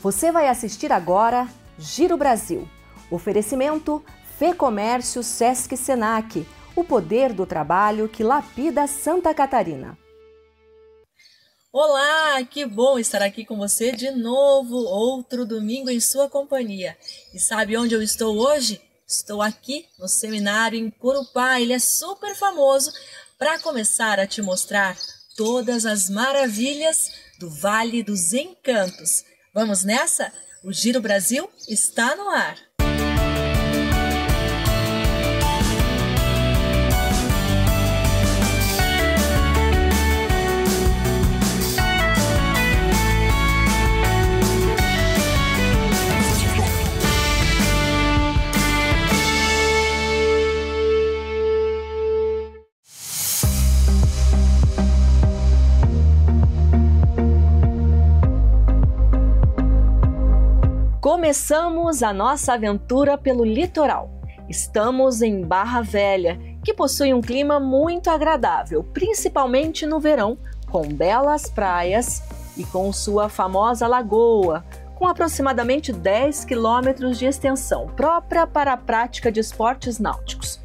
Você vai assistir agora Giro Brasil. Oferecimento Fê Comércio Sesc Senac. O poder do trabalho que lapida Santa Catarina. Olá, que bom estar aqui com você de novo, outro domingo em sua companhia. E sabe onde eu estou hoje? Estou aqui no seminário em Curupá, ele é super famoso, para começar a te mostrar todas as maravilhas do Vale dos Encantos. Vamos nessa? O Giro Brasil está no ar. Começamos a nossa aventura pelo litoral. Estamos em Barra Velha, que possui um clima muito agradável, principalmente no verão, com belas praias e com sua famosa lagoa, com aproximadamente 10 quilômetros de extensão, própria para a prática de esportes náuticos.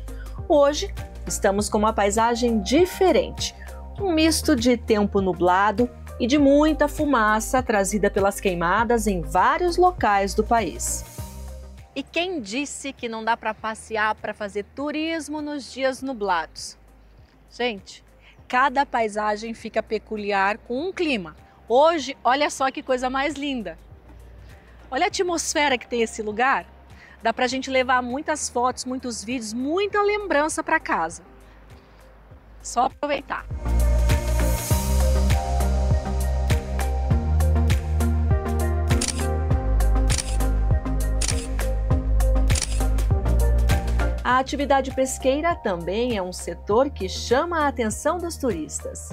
Hoje, estamos com uma paisagem diferente, um misto de tempo nublado e de muita fumaça trazida pelas queimadas em vários locais do país. E quem disse que não dá para passear para fazer turismo nos dias nublados? Gente, cada paisagem fica peculiar com um clima. Hoje, olha só que coisa mais linda. Olha a atmosfera que tem esse lugar. Dá para a gente levar muitas fotos, muitos vídeos, muita lembrança para casa. Só aproveitar. A atividade pesqueira também é um setor que chama a atenção dos turistas.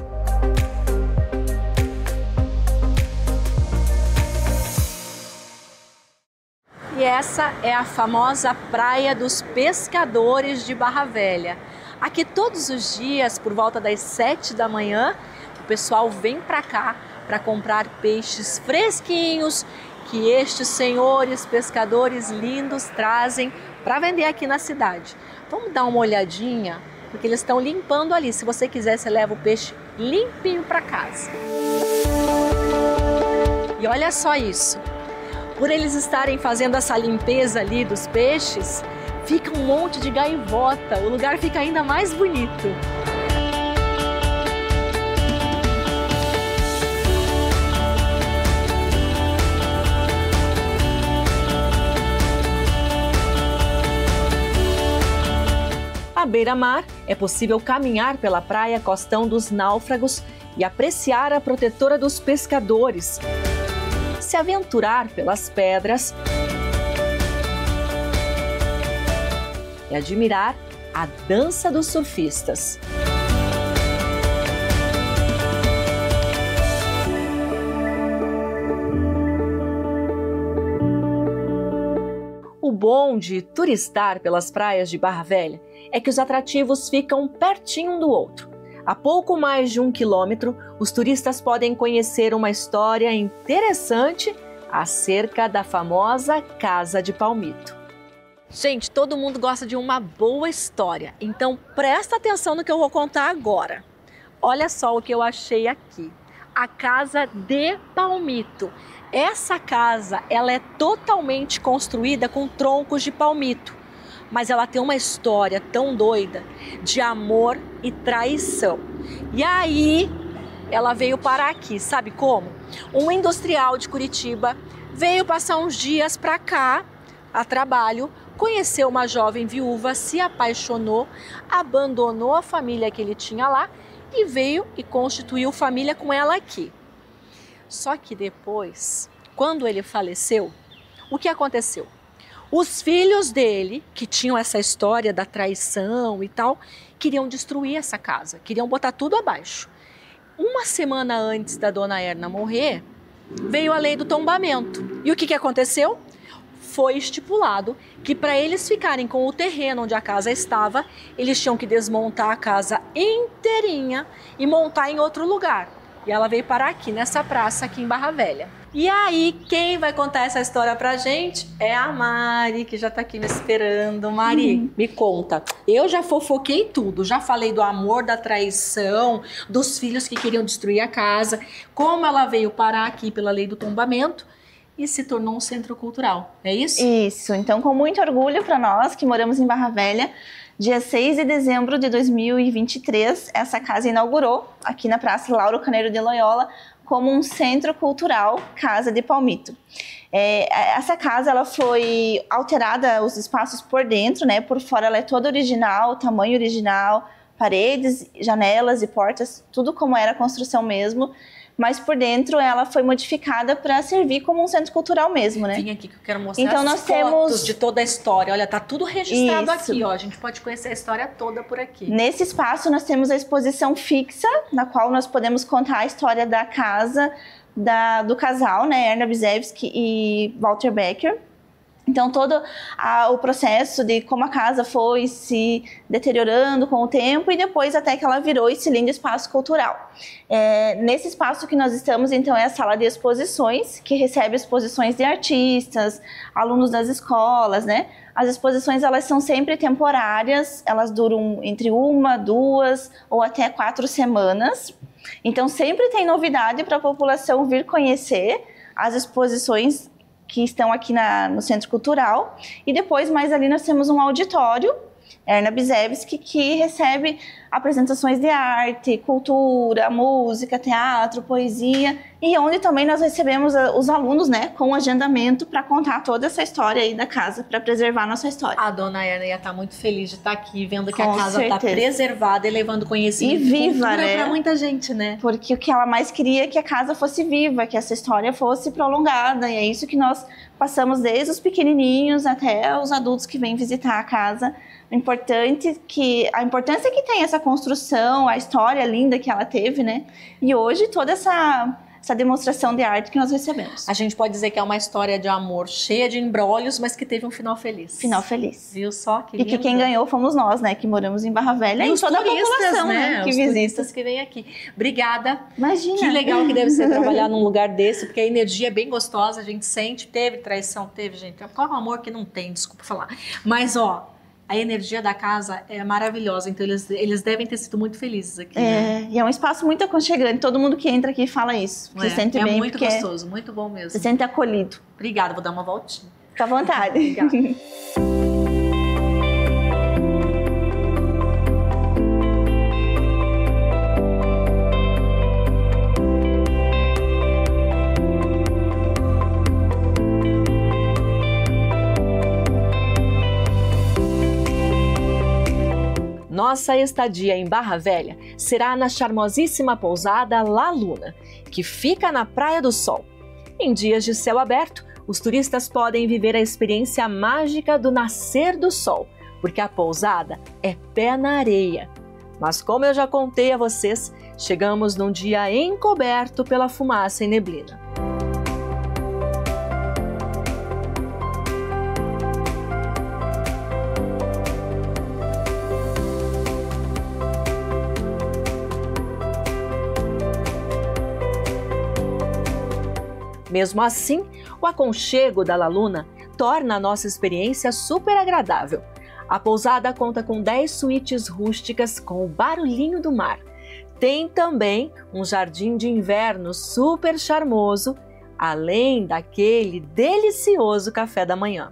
E essa é a famosa Praia dos Pescadores de Barra Velha. Aqui todos os dias, por volta das 7 da manhã, o pessoal vem para cá para comprar peixes fresquinhos que estes senhores pescadores lindos trazem para vender aqui na cidade. Vamos dar uma olhadinha, porque eles estão limpando ali. Se você quiser, você leva o peixe limpinho para casa. E olha só isso. Por eles estarem fazendo essa limpeza ali dos peixes, fica um monte de gaivota. O lugar fica ainda mais bonito. À beira-mar, é possível caminhar pela praia Costão dos Náufragos e apreciar a protetora dos pescadores, se aventurar pelas pedras e admirar a dança dos surfistas. O bom de turistar pelas praias de Barra Velha é que os atrativos ficam pertinho um do outro. A pouco mais de um quilômetro, os turistas podem conhecer uma história interessante acerca da famosa Casa de Palmito. Gente, todo mundo gosta de uma boa história, então presta atenção no que eu vou contar agora. Olha só o que eu achei aqui. A Casa de Palmito. Essa casa, ela é totalmente construída com troncos de palmito mas ela tem uma história tão doida de amor e traição. E aí ela veio parar aqui, sabe como? Um industrial de Curitiba veio passar uns dias para cá a trabalho, conheceu uma jovem viúva, se apaixonou, abandonou a família que ele tinha lá e veio e constituiu família com ela aqui. Só que depois, quando ele faleceu, o que aconteceu? Os filhos dele, que tinham essa história da traição e tal, queriam destruir essa casa, queriam botar tudo abaixo. Uma semana antes da dona Erna morrer, veio a lei do tombamento. E o que, que aconteceu? Foi estipulado que para eles ficarem com o terreno onde a casa estava, eles tinham que desmontar a casa inteirinha e montar em outro lugar. E ela veio parar aqui, nessa praça, aqui em Barra Velha. E aí, quem vai contar essa história pra gente é a Mari, que já tá aqui me esperando. Mari, uhum. me conta. Eu já fofoquei tudo, já falei do amor, da traição, dos filhos que queriam destruir a casa, como ela veio parar aqui pela lei do tombamento e se tornou um centro cultural. É isso? Isso. Então, com muito orgulho para nós que moramos em Barra Velha, dia 6 de dezembro de 2023, essa casa inaugurou aqui na Praça Lauro Caneiro de Loyola como um centro cultural Casa de Palmito. É, essa casa ela foi alterada os espaços por dentro, né? Por fora ela é toda original, tamanho original, paredes, janelas e portas, tudo como era a construção mesmo mas por dentro ela foi modificada para servir como um centro cultural mesmo, né? Vim aqui que eu quero mostrar então, nós temos de toda a história. Olha, tá tudo registrado Isso. aqui, ó. A gente pode conhecer a história toda por aqui. Nesse espaço nós temos a exposição fixa, na qual nós podemos contar a história da casa da, do casal, né, Erna Bizevski e Walter Becker. Então, todo a, o processo de como a casa foi se deteriorando com o tempo e depois até que ela virou esse lindo espaço cultural. É, nesse espaço que nós estamos, então, é a sala de exposições, que recebe exposições de artistas, alunos das escolas, né? As exposições, elas são sempre temporárias, elas duram entre uma, duas ou até quatro semanas. Então, sempre tem novidade para a população vir conhecer as exposições que estão aqui na, no Centro Cultural. E depois, mais ali, nós temos um auditório, Erna Bizevski, que recebe apresentações de arte, cultura, música, teatro, poesia, e onde também nós recebemos eh, os alunos, né, com agendamento para contar toda essa história aí da casa, para preservar nossa história. A dona Erna ia estar tá muito feliz de estar tá aqui, vendo que com a casa está preservada e levando conhecimento e viva, né? para muita gente, né? Porque o que ela mais queria é que a casa fosse viva, que essa história fosse prolongada, e é isso que nós passamos desde os pequenininhos até os adultos que vêm visitar a casa importante que a importância que tem essa construção, a história linda que ela teve, né? E hoje toda essa essa demonstração de arte que nós recebemos. A gente pode dizer que é uma história de amor cheia de embrólios, mas que teve um final feliz. Final feliz. Viu só que E que quem ganhou fomos nós, né, que moramos em Barra Velha e, e toda turistas, a população, né, né que os visita. que vem aqui. Obrigada. Imagina. Que legal que deve ser trabalhar num lugar desse, porque a energia é bem gostosa, a gente sente, teve traição, teve, gente. Qual é o amor que não tem, desculpa falar. Mas ó, a energia da casa é maravilhosa, então eles, eles devem ter sido muito felizes aqui. É, né? e é um espaço muito aconchegante, todo mundo que entra aqui fala isso. É, se sente é bem. É muito gostoso, muito bom mesmo. Se sente acolhido. Obrigada, vou dar uma voltinha. Fica à vontade. Obrigada. Nossa estadia em Barra Velha será na charmosíssima pousada La Luna, que fica na Praia do Sol. Em dias de céu aberto, os turistas podem viver a experiência mágica do nascer do sol, porque a pousada é pé na areia. Mas como eu já contei a vocês, chegamos num dia encoberto pela fumaça e neblina. Mesmo assim, o aconchego da La Luna torna a nossa experiência super agradável. A pousada conta com 10 suítes rústicas com o barulhinho do mar. Tem também um jardim de inverno super charmoso, além daquele delicioso café da manhã.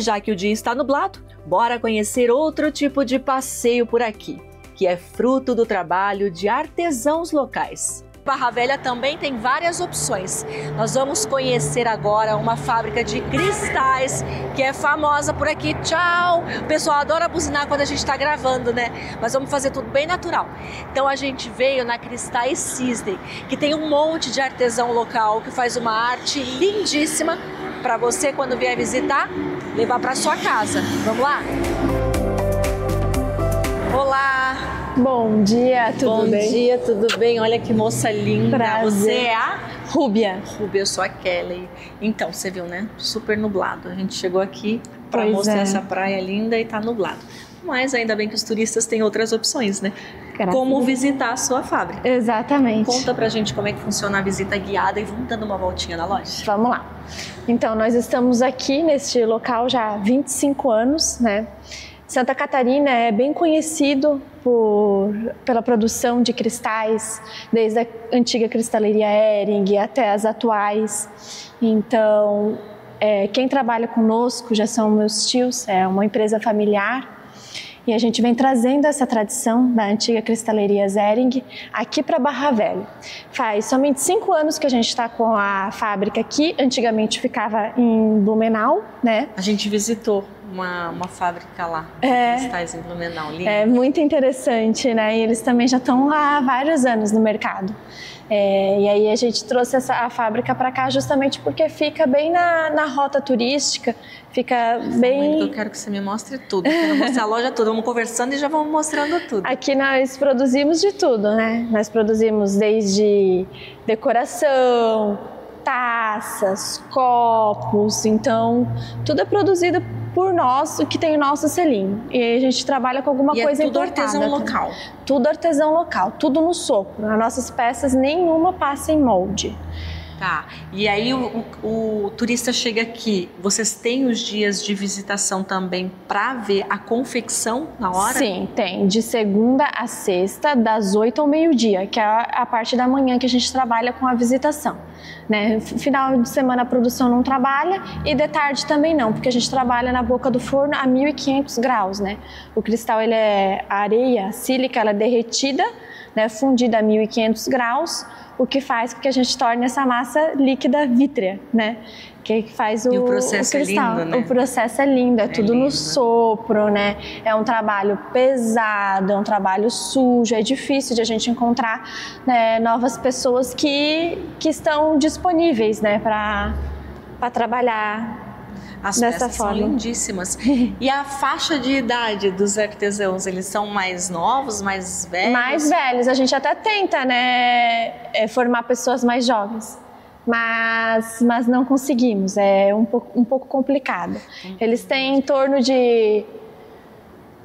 Já que o dia está nublado, bora conhecer outro tipo de passeio por aqui, que é fruto do trabalho de artesãos locais. Barra Velha também tem várias opções. Nós vamos conhecer agora uma fábrica de cristais que é famosa por aqui. Tchau! O pessoal adora buzinar quando a gente está gravando, né? Mas vamos fazer tudo bem natural. Então a gente veio na Cristais Cisne, que tem um monte de artesão local que faz uma arte lindíssima para você quando vier visitar levar para sua casa. Vamos lá? Olá! Bom dia, tudo Bom bem? Bom dia, tudo bem? Olha que moça linda. Prazer. Você é a Rúbia. Rúbia, eu sou a Kelly. Então, você viu, né? Super nublado. A gente chegou aqui para mostrar é. essa praia linda e tá nublado. Mas ainda bem que os turistas têm outras opções, né? Como visitar a sua fábrica. Exatamente. Conta pra gente como é que funciona a visita guiada e vamos dando uma voltinha na loja. Vamos lá. Então, nós estamos aqui neste local já há 25 anos, né? Santa Catarina é bem conhecido por, pela produção de cristais, desde a antiga cristaleria Hering até as atuais. Então, é, quem trabalha conosco já são meus tios, é uma empresa familiar. E a gente vem trazendo essa tradição da antiga cristaleria Zering aqui para Barra Velha. Faz somente cinco anos que a gente está com a fábrica aqui. Antigamente ficava em Blumenau, né? A gente visitou uma, uma fábrica lá, É. cristais em Blumenau, lindo. É muito interessante, né? E eles também já estão há vários anos no mercado. É, e aí a gente trouxe essa, a fábrica para cá justamente porque fica bem na, na rota turística, fica Mãe, bem Eu quero que você me mostre tudo. Eu Quero mostrar a loja toda. Vamos conversando e já vamos mostrando tudo. Aqui nós produzimos de tudo, né? Nós produzimos desde decoração, taças, copos, então tudo é produzido por nós, o que tem o nosso selinho. E aí a gente trabalha com alguma e coisa é tudo importada artesão também. local. Tudo artesão local, tudo no sopro. As nossas peças nenhuma passa em molde. Tá. E aí o, o- o turista chega aqui. Vocês têm os dias de visitação também para ver a confecção na hora? Sim, tem. De segunda a sexta, das 8 ao meio-dia, que é a, a parte da manhã que a gente trabalha com a visitação. Né? Final de semana a produção não trabalha e de tarde também não, porque a gente trabalha na boca do forno a 1500 graus. Né? O cristal ele é a areia, a sílica, ela é derretida, né? fundida a 1500 graus, o que faz com que a gente torne essa massa líquida vítrea, né? Que faz o, E o processo é cristal. lindo, né? O processo é lindo, é, tudo lindo. no sopro, né? É um trabalho pesado, é um trabalho sujo, é difícil de a gente encontrar né, novas pessoas que, que estão disponíveis, né, para trabalhar. As Dessa peças são forma. lindíssimas. e a faixa de idade dos artesãos, eles são mais novos, mais velhos? Mais velhos, a gente até tenta, né, é, formar pessoas mais jovens. Mas, mas não conseguimos, é um pouco, um pouco complicado. Eles têm em torno de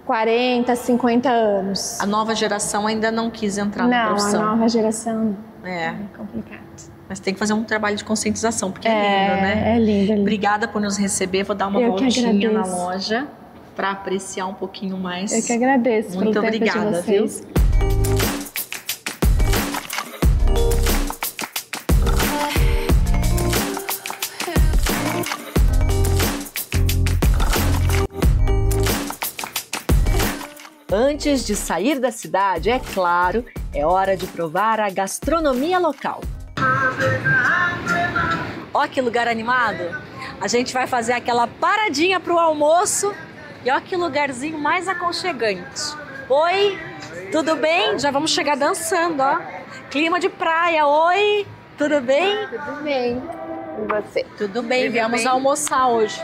40, 50 anos. A nova geração ainda não quis entrar na Não, a profissão. nova geração É, é complicado. Mas tem que fazer um trabalho de conscientização, porque é, É, lindo, né? é lindo, é lindo. Obrigada por nos receber. Vou dar uma Eu voltinha na loja para apreciar um pouquinho mais. Eu que agradeço Muito pelo tempo obrigada, de vocês. Antes de sair da cidade, é claro, é hora de provar a gastronomia local. Ó que lugar animado! A gente vai fazer aquela paradinha pro almoço e ó que lugarzinho mais aconchegante. Oi, tudo bem? Já vamos chegar dançando, ó. Clima de praia, oi, tudo bem? Tudo bem. E você? Tudo bem, viemos almoçar hoje.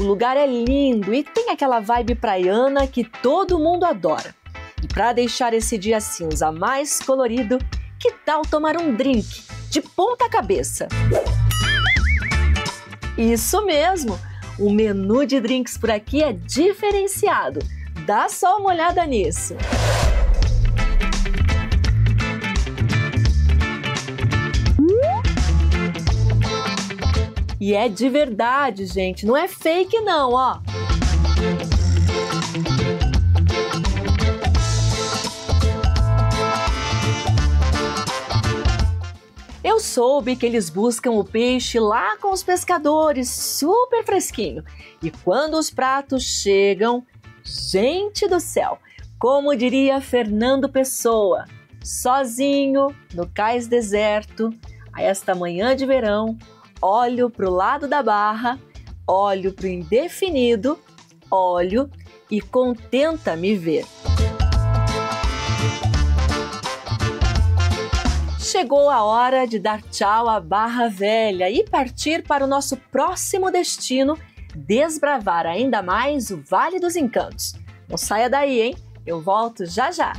O lugar é lindo e tem aquela vibe praiana que todo mundo adora. E para deixar esse dia cinza mais colorido, que tal tomar um drink de ponta cabeça? Isso mesmo! O menu de drinks por aqui é diferenciado. Dá só uma olhada nisso. E é de verdade, gente, não é fake não, ó. Soube que eles buscam o peixe lá com os pescadores, super fresquinho. E quando os pratos chegam, gente do céu, como diria Fernando Pessoa, sozinho no cais deserto, a esta manhã de verão, olho para o lado da barra, olho para o indefinido, olho e contenta-me ver. Chegou a hora de dar tchau à Barra Velha e partir para o nosso próximo destino, desbravar ainda mais o Vale dos Encantos. Não saia daí, hein? Eu volto já já.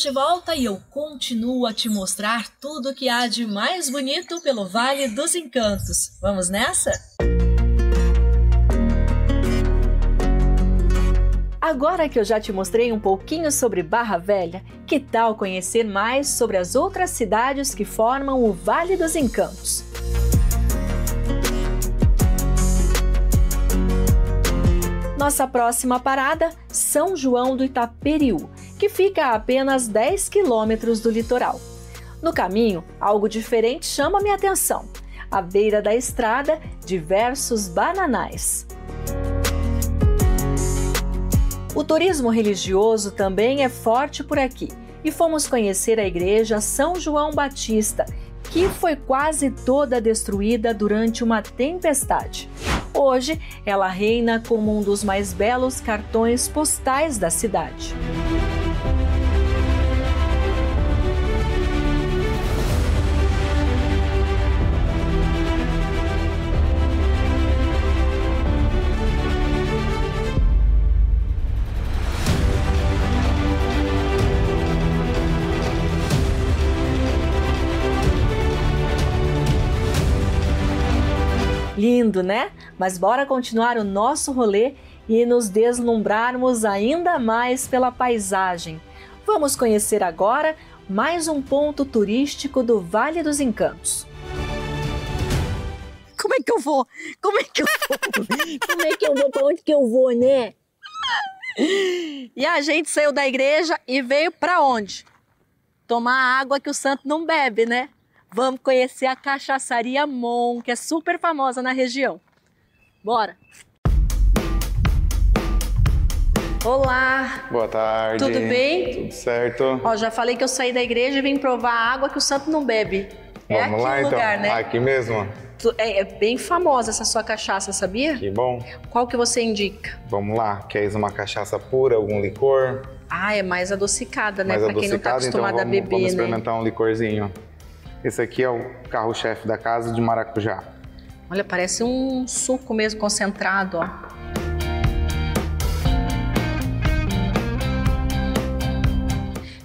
Estamos de volta e eu continuo a te mostrar tudo o que há de mais bonito pelo Vale dos Encantos. Vamos nessa? Agora que eu já te mostrei um pouquinho sobre Barra Velha, que tal conhecer mais sobre as outras cidades que formam o Vale dos Encantos? Nossa próxima parada, São João do Itaperiú, que fica a apenas 10 quilômetros do litoral. No caminho, algo diferente chama minha atenção. À beira da estrada, diversos bananais. O turismo religioso também é forte por aqui e fomos conhecer a igreja São João Batista, que foi quase toda destruída durante uma tempestade. Hoje, ela reina como um dos mais belos cartões postais da cidade. Lindo, né? Mas bora continuar o nosso rolê e nos deslumbrarmos ainda mais pela paisagem. Vamos conhecer agora mais um ponto turístico do Vale dos Encantos. Como é que eu vou? Como é que eu vou? Como é que eu vou? Pra onde que eu vou, né? E a gente saiu da igreja e veio para onde? Tomar água que o santo não bebe, né? Vamos conhecer a cachaçaria Mon, que é super famosa na região. Bora! Olá! Boa tarde. Tudo bem? Tudo certo. Ó, já falei que eu saí da igreja e vim provar a água que o santo não bebe. É Vamos aqui lá o então. lugar, né? Aqui mesmo. É, é bem famosa essa sua cachaça, sabia? Que bom. Qual que você indica? Vamos lá. Queres uma cachaça pura, algum licor? Ah, é mais adocicada, né? Mais pra quem não tá então acostumado vamos, a beber, vamos né? experimentar um licorzinho. Esse aqui é o carro-chefe da casa de maracujá. Olha, parece um suco mesmo concentrado, ó.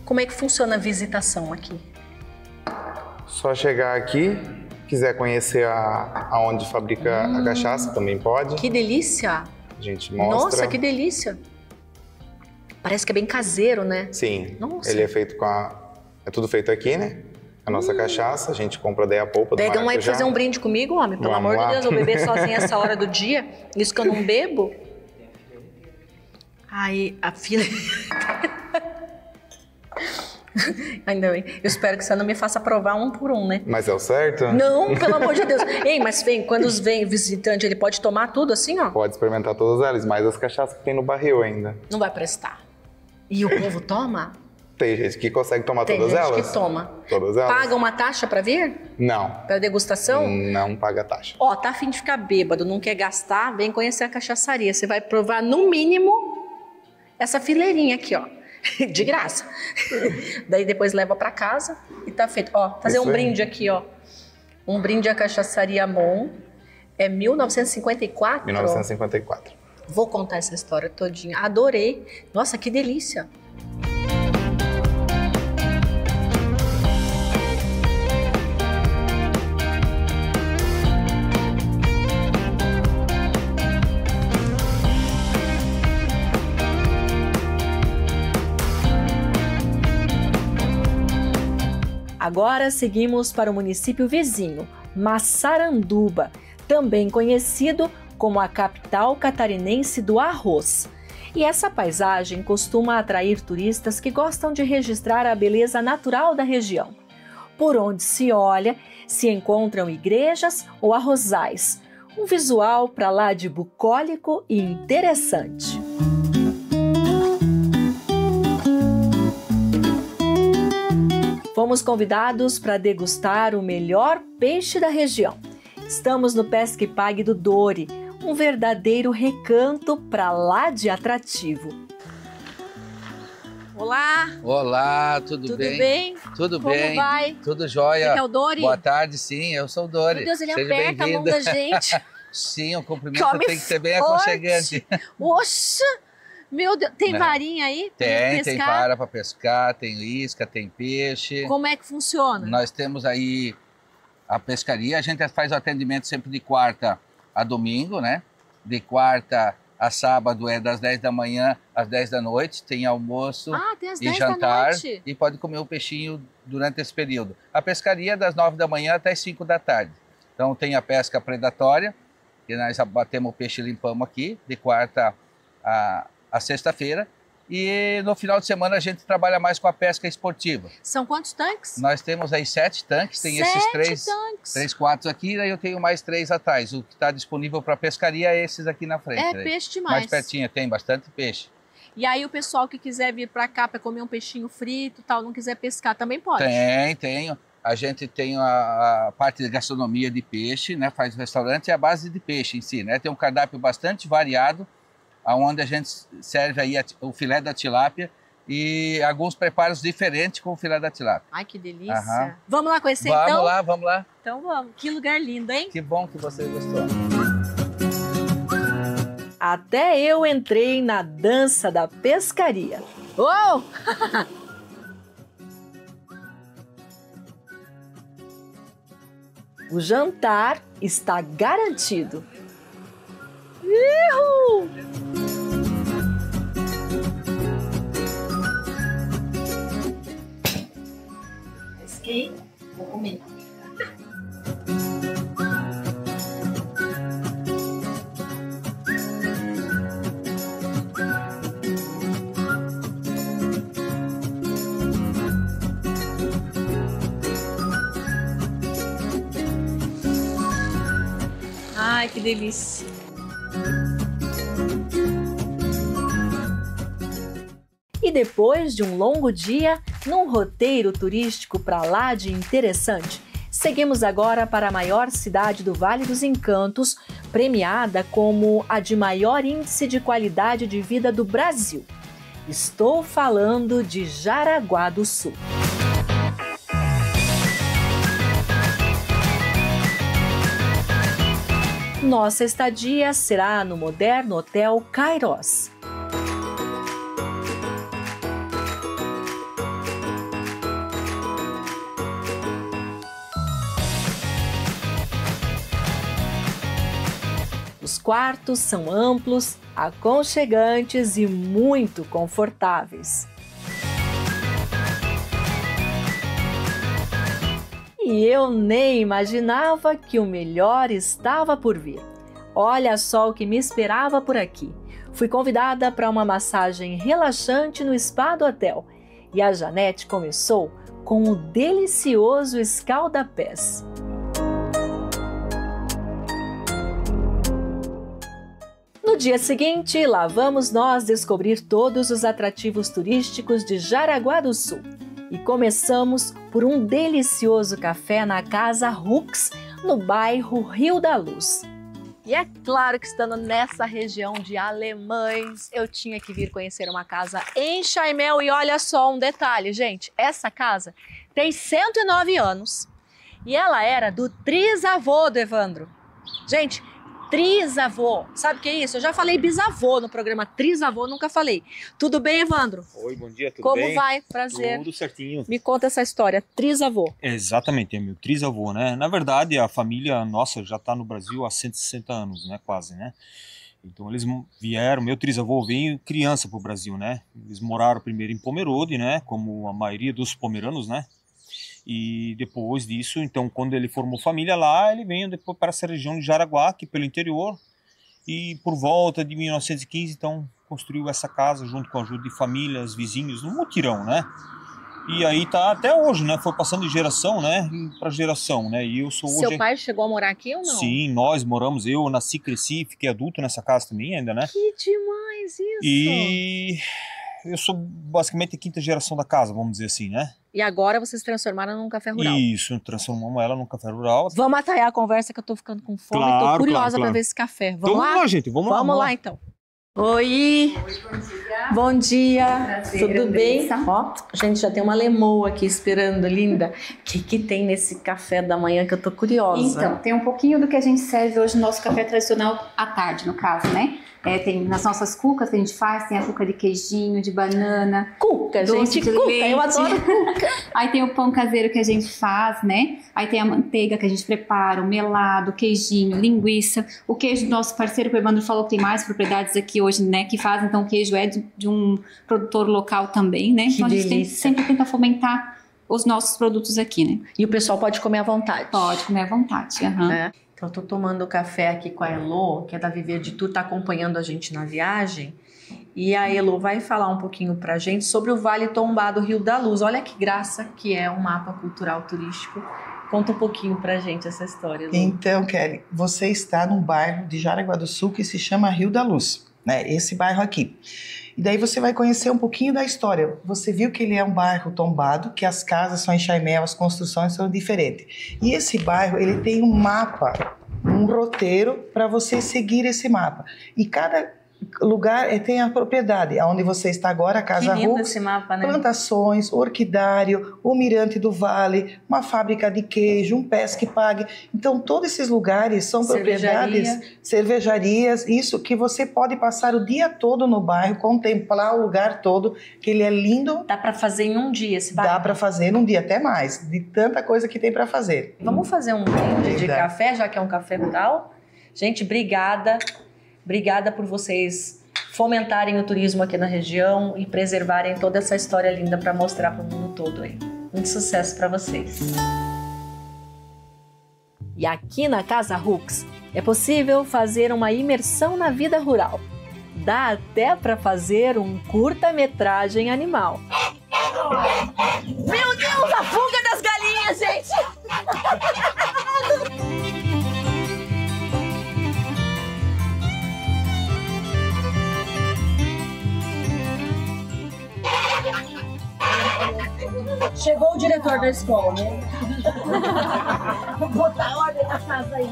Como é que funciona a visitação aqui? Só chegar aqui, quiser conhecer a, aonde fabrica a cachaça, também pode. Hum. Que delícia! A gente mostra. Nossa, que delícia! Parece que é bem caseiro, né? Sim. Nossa. Ele é feito com a... É tudo feito aqui, né? A nossa cachaça, a gente compra daí a polpa do Pega um aí pra fazer um brinde comigo, homem. Pelo Vamos amor lá. de Deus, eu beber sozinha essa hora do dia. Isso que eu não bebo. Aí, a fila. Ainda bem. Eu espero que você não me faça provar um por um, né? Mas é o certo? Não, pelo amor de Deus. Ei, mas vem, quando os vem visitante, ele pode tomar tudo assim, ó? Pode experimentar todas elas, mais as cachaças que tem no barril ainda. Não vai prestar. E o povo toma? Tem gente que consegue tomar Tem todas gente elas? que toma. Todas elas? Paga uma taxa pra vir? Não, Pra degustação? não paga taxa. Ó, tá afim de ficar bêbado, não quer gastar, vem conhecer a cachaçaria. Você vai provar, no mínimo, essa fileirinha aqui, ó. De graça. Daí depois leva pra casa e tá feito. Ó, fazer Isso um brinde aqui, ó. Um brinde à cachaçaria Mon. É 1954? 1954. Vou contar essa história todinha. Adorei. Nossa, que delícia. Agora seguimos para o município vizinho, Massaranduba, também conhecido como a capital catarinense do arroz. E essa paisagem costuma atrair turistas que gostam de registrar a beleza natural da região. Por onde se olha, se encontram igrejas ou arrozais. Um visual para lá de bucólico e interessante. Fomos convidados para degustar o melhor peixe da região. Estamos no Pesque Pague do Dore, um verdadeiro recanto para lá de atrativo. Olá, Olá, tudo, tudo bem? bem? Tudo Como bem? vai? Tudo Você jóia? que é o Dori? Boa tarde, sim, eu sou o Dori. Meu Deus, ele Seja aperta a mão da gente. Sim, o cumprimento Come tem que ser bem forte. aconchegante. Oxa! Meu Deus, tem Né? varinha aí? Tem, tem vara para pescar, tem isca, tem peixe. Como é que funciona? Nós temos aí a pescaria, a gente faz o atendimento sempre de quarta a domingo, né? De quarta a sábado é das 10 da manhã às 10 da noite, tem almoço Ah, tem e 10 da jantar e pode comer o peixinho durante esse período. A pescaria é das 9 da manhã até as 5 da tarde. Então tem a pesca predatória, que nós abatemos o peixe e limpamos aqui, de quarta a, a sexta-feira. E no final de semana a gente trabalha mais com a pesca esportiva. São quantos tanques? Nós temos aí sete tanques, tem esses Sete três, tanques. três quartos aqui, daí eu tenho mais três atrás. O que está disponível para pescaria é esses aqui na frente. É daí. peixe mais demais. pertinho, tem bastante peixe. E aí o pessoal que quiser vir pra cá pra comer um peixinho frito e tal, não quiser pescar, também pode. Tem, tenho. A gente tem a, a parte de gastronomia de peixe, né? Faz o restaurante e a base de peixe em si, né? Tem um cardápio bastante variado, aonde a gente serve aí o filé da tilápia e alguns preparos diferentes com o filé da tilápia. Ai, que delícia. Aham. Vamos lá conhecer vamos então? lá, vamos lá. Então vamos. Que lugar lindo, hein? Que bom que você gostou. Até eu entrei na dança da pescaria. Uou! O jantar está garantido. Ihu! Pesquei, vou comer. Ai, que delícia. E depois de um longo dia, num roteiro turístico para lá de interessante, seguimos agora para a maior cidade do Vale dos Encantos, premiada como a de maior índice de qualidade de vida do Brasil. Estou falando de Jaraguá do Sul. Nossa estadia será no moderno Hotel Kairos. Os quartos são amplos, aconchegantes e muito confortáveis. E eu nem imaginava que o melhor estava por vir. Olha só o que me esperava por aqui. Fui convidada para uma massagem relaxante no spa do hotel e a Janete começou com o delicioso escalda-pés. No dia seguinte, lá vamos nós descobrir todos os atrativos turísticos de Jaraguá do Sul. E começamos por um delicioso café na Casa Rux, no bairro Rio da Luz. E é claro que estando nessa região de alemães, eu tinha que vir conhecer uma casa em Chaimel. E olha só um detalhe, gente: essa casa tem 109 anos e ela era do trisavô do Evandro. Gente, trisavô. Sabe o que é isso? Eu já falei bisavô no programa Trisavô, nunca falei. Tudo bem, Evandro? Oi, bom dia, tudo Como bem? vai? Prazer. Tudo certinho. Me conta essa história, trisavô. Exatamente, é meu trisavô, né? Na verdade, a família nossa já está no Brasil há 160 anos, né? Quase, né? Então eles vieram, meu trisavô veio criança para o Brasil, né? Eles moraram primeiro em Pomerode, né? Como a maioria dos pomeranos, né? E depois disso, então, quando ele formou família lá, ele veio depois para essa região de Jaraguá, aqui pelo interior. E por volta de 1915, então, construiu essa casa junto com a ajuda de famílias, vizinhos, num mutirão, né? E aí tá até hoje, né? Foi passando de geração, né? Para geração, né? E eu sou hoje. Seu pai chegou a morar aqui ou não? Sim, nós moramos. Eu nasci, cresci, fiquei adulto nessa casa também ainda, né? Que demais isso! E eu sou basicamente a quinta geração da casa, vamos dizer assim, né? E agora vocês transformaram num café rural. Isso, transformamos ela num café rural. Vamos atalhar a conversa que eu tô ficando com fome, Claro, tô curiosa claro, pra claro. ver esse café. Vamos Então lá? vamos lá, gente, vamos lá, Vamos vamos lá lá. então. Oi. Bom dia. Tudo bem? Ó, a gente já tem uma lemoa aqui esperando, linda. O que que tem nesse café da manhã que eu tô curiosa? Então, tem um pouquinho do que a gente serve hoje no nosso café tradicional à tarde, no caso, né? É, tem nas nossas cucas que a gente faz, tem a cuca de queijinho, de banana. Cuca, gente, cuca, leite. eu adoro cuca. Aí tem o pão caseiro que a gente faz, né? Aí tem a manteiga que a gente prepara, o melado, o queijinho, linguiça. O queijo do nosso parceiro, que o Evandro falou que tem mais propriedades aqui hoje, né? Que fazem, então o queijo é de, de um produtor local também, né? Que então a gente tem- sempre tenta fomentar os nossos produtos aqui, né? E o pessoal pode comer à vontade. Pode comer à vontade. aham. né? Então, eu tô tomando café aqui com a Elo, que é da Viver de Tu, tá acompanhando a gente na viagem. E a Elo vai falar um pouquinho pra gente sobre o Vale Tombado Rio da Luz. Olha que graça que é um mapa cultural turístico. Conta um pouquinho pra gente essa história, Elo. Então, Kelly, você está num bairro de Jaraguá do Sul que se chama Rio da Luz, né? Esse bairro aqui. E daí você vai conhecer um pouquinho da história. Você viu que ele é um bairro tombado, que as casas são em chaimel, as construções são diferentes. E esse bairro, ele tem um mapa, um roteiro para você seguir esse mapa. E cada lugar eh, tem a propriedade. Onde você está agora, a Que Casa lindo esse mapa, né? plantações, orquidário, o Mirante do Vale, uma fábrica de queijo, um pesque pague. Então, todos esses lugares são Cervejaria. propriedades, cervejarias, isso que você pode passar o dia todo no bairro, contemplar o lugar todo, que ele é lindo. Dá pra fazer em um dia esse Dá bairro? para fazer num dia até mais, de tanta coisa que tem para fazer. Vamos fazer um brinde de café, já que é um café rural? Gente, obrigada. Obrigada por vocês fomentarem o turismo aqui na região e preservarem toda essa história linda para mostrar para o mundo todo aí. Muito sucesso para vocês. E aqui na Casa Rux é possível fazer uma imersão na vida rural. Dá até para fazer um curta-metragem animal. Meu Deus, a fuga das galinhas, gente! Chegou o diretor da escola, né? Vou botar ordem na casa aí.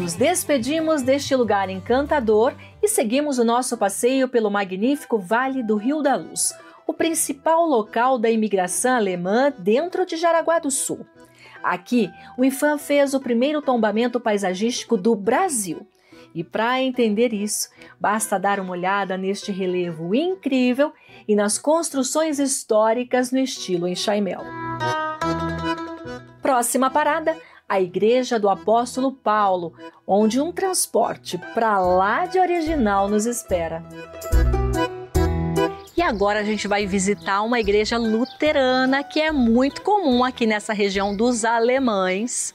Nos despedimos deste lugar encantador e seguimos o nosso passeio pelo magnífico Vale do Rio da Luz, o principal local da imigração alemã dentro de Jaraguá do Sul. Aqui, o Infam fez o primeiro tombamento paisagístico do Brasil. E para entender isso, basta dar uma olhada neste relevo incrível e nas construções históricas no estilo enxaimel. Próxima parada, a Igreja do Apóstolo Paulo, onde um transporte para lá de original nos espera. E agora a gente vai visitar uma igreja luterana que é muito comum aqui nessa região dos alemães.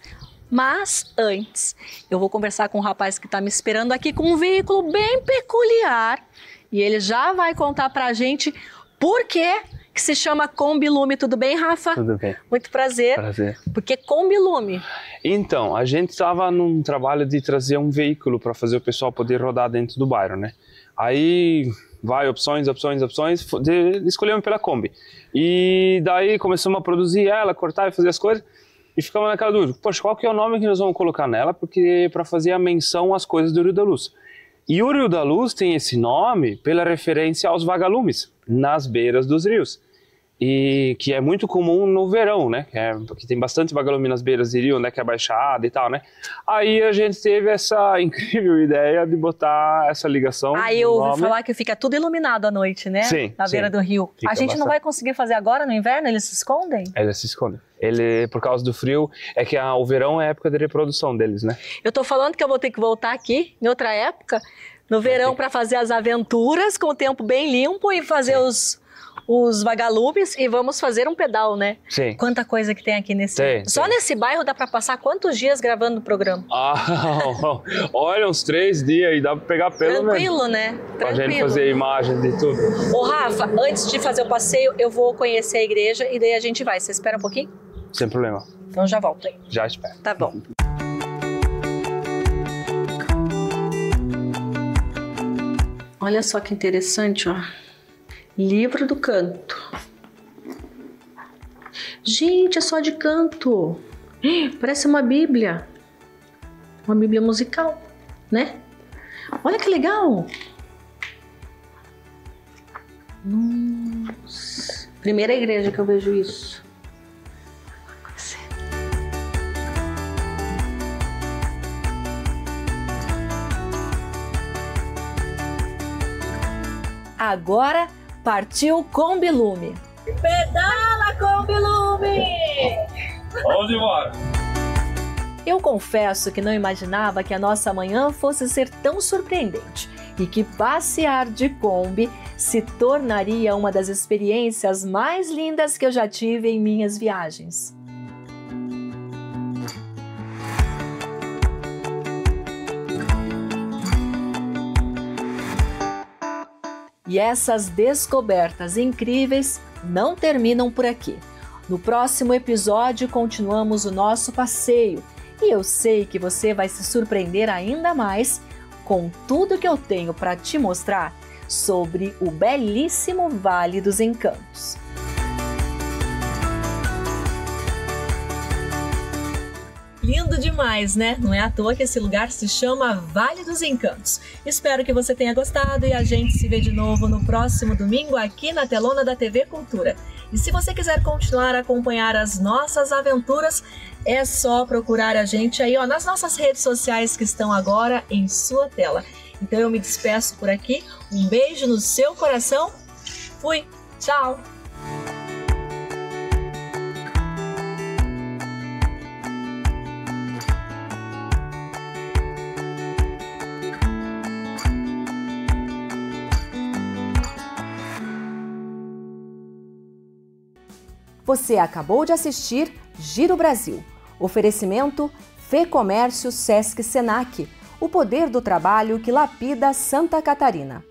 Mas antes, eu vou conversar com um rapaz que está me esperando aqui com um veículo bem peculiar e ele já vai contar para a gente por que que se chama Combilume. Tudo bem, Rafa? Tudo bem, Muito prazer. prazer. Por que Combilume? Então, a gente estava num trabalho de trazer um veículo para fazer o pessoal poder rodar dentro do bairro, né? Aí vai opções, opções, opções, de- escolhemos pela Kombi. E daí começamos a produzir ela, cortar e fazer as coisas. E ficamos naquela dúvida, poxa, qual que é o nome que nós vamos colocar nela? Porque para fazer a menção às coisas do Rio da Luz. E o Rio da Luz tem esse nome pela referência aos vagalumes nas beiras dos rios. E que é muito comum no verão, né? É, que tem bastante vagalume nas beiras de rio, né? Que é baixada e tal, né? Aí a gente teve essa incrível ideia de botar essa ligação. Aí eu ouvi falar que fica tudo iluminado à noite, né? Sim, Na beira sim. do rio. A gente não bastante. vai conseguir fazer agora no inverno? Eles se escondem? Eles se escondem. Ele, por causa do frio, é que a- o verão é a época de reprodução deles, né? Eu tô falando que eu vou ter que voltar aqui em outra época, no verão, para fazer as aventuras com o tempo bem limpo e fazer os, os vagalumes e vamos fazer um pedal, né? Sim. Quanta coisa que tem aqui nesse. Tem, Só tem. nesse bairro dá pra passar quantos dias gravando o programa? Ah, olha, uns três dias e dá pra pegar pelo menos. Tranquilo, né? Pra gente fazer imagem de tudo. Ô, Rafa, antes de fazer o passeio, eu vou conhecer a igreja e daí a gente vai. Você espera um pouquinho? Sem problema. Então já volto aí. Já espero. Tá bom. Olha só que interessante, ó. Livro do canto. Gente, é só de canto. Parece uma Bíblia. Uma Bíblia musical, né? Olha que legal. Nossa. Primeira igreja que eu vejo isso. Agora partiu Combilume. Pedala Combilume! Vamos embora. Eu confesso que não imaginava que a nossa manhã fosse ser tão surpreendente e que passear de Kombi se tornaria uma das experiências mais lindas que eu já tive em minhas viagens. E essas descobertas incríveis não terminam por aqui. No próximo episódio, continuamos o nosso passeio e eu sei que você vai se surpreender ainda mais com tudo que eu tenho para te mostrar sobre o belíssimo Vale dos Encantos. Lindo demais, né? Não é à toa que esse lugar se chama Vale dos Encantos. Espero que você tenha gostado e a gente se vê de novo no próximo domingo aqui na telona da TV Cultura. E se você quiser continuar a acompanhar as nossas aventuras, é só procurar a gente aí ó, nas nossas redes sociais que estão agora em sua tela. Então eu me despeço por aqui. Um beijo no seu coração. Fui. Tchau. Você acabou de assistir Giro Brasil. Oferecimento Fê Comércio Sesc Senac. O poder do trabalho que lapida Santa Catarina.